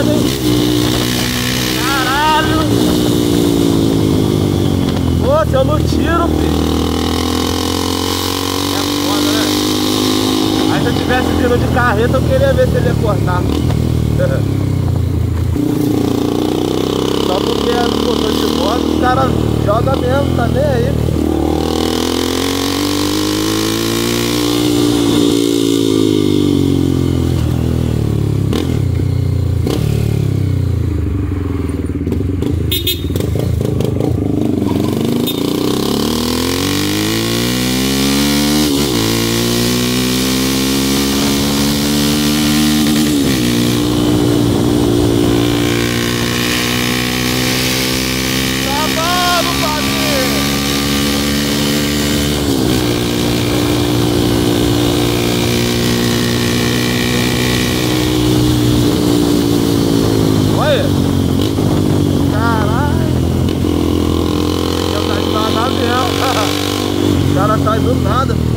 pesado, hein? Caralho! Pô, se eu não tiro, filho. É foda, né? Aí se eu tivesse vindo de carreta, eu queria ver se ele ia cortar. Só porque é motor de moto, os caras jogam mesmo, tá nem aí, filho. Cara tá do nada.